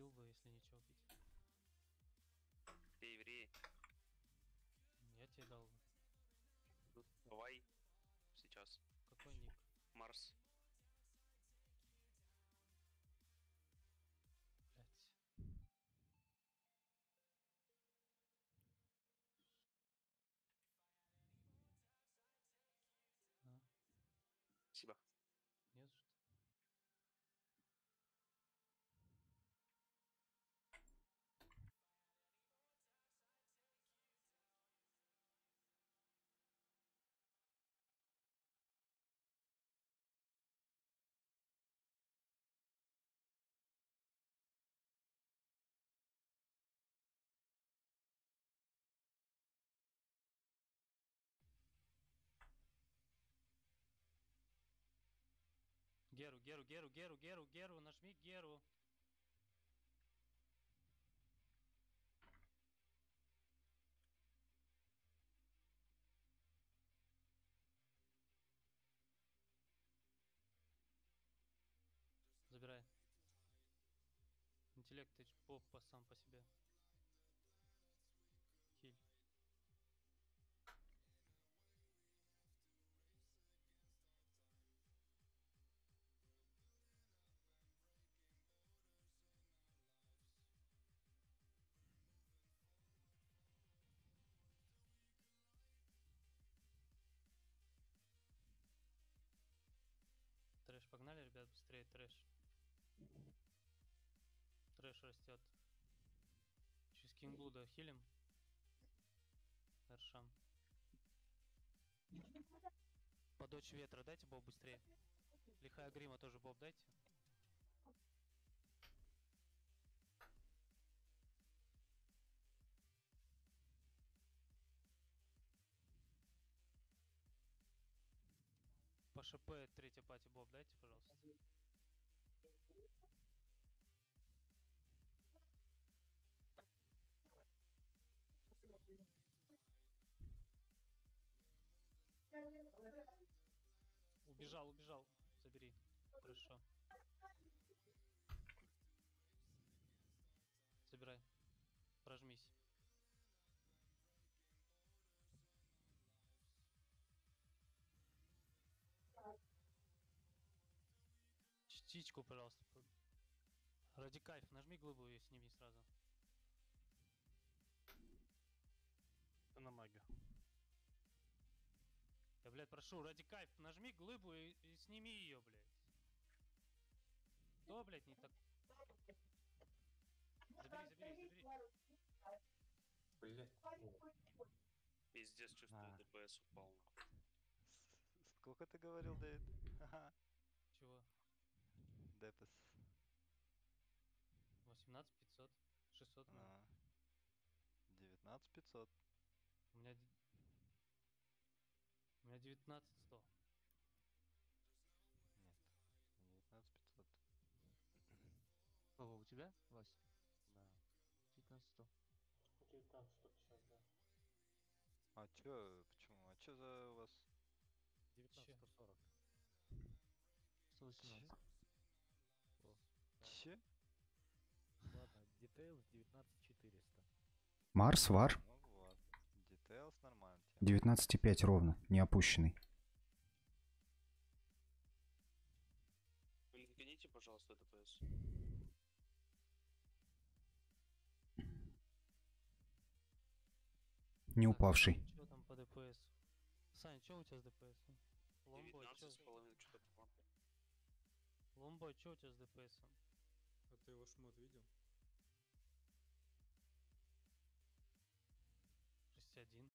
просил бы, если ничего пить. Ты еврей. Я тебе дал бы. Ну, давай. Сейчас. Какой ник? Марс. Блять. А, Спасибо. Геру, Геру, Геру, Геру, Геру, нажми Геру. Забирай. Интеллект ты ж поп по сам по себе. Трэш растет. Через Кингблуда хилим. Эршам. По дочь ветра дайте боб быстрее. Лихая грима тоже боб дайте. По ШП третья пати боб дайте, пожалуйста. Убежал, убежал. Забери. Хорошо. Забирай. Прожмись. Частичку, пожалуйста. Ради кайф, нажми глыбу и сними сразу. Блядь, прошу, ради кайф, нажми глыбу и, и сними ее, блядь. Что, блядь, не так? Забери, забери, забери. Пиздец, чувствую, А. ДПС упал. Сколько ты говорил, Дэвид? Ха-ха. Чего? Депес. 18 500 600 ну, А. 19 500. У меня... д- У меня 19 100 Нет. 19 500. Кого, у тебя, Вась? Да. 19 100. 19 150, да. А чё, почему? А чё за у вас? 19 140. 118. Че? Ладно, Details 19 400. Марс, вар. 19,5 ровно, не опущенный. Вы линканите, пожалуйста, ДПС. Не упавший. Что там по ДПС? Сань, что у тебя с ДПС? Ломбой, 19 чё с половиной, что-то по Ломбой, что у тебя с ДПС? А ты его шмот видел? 61.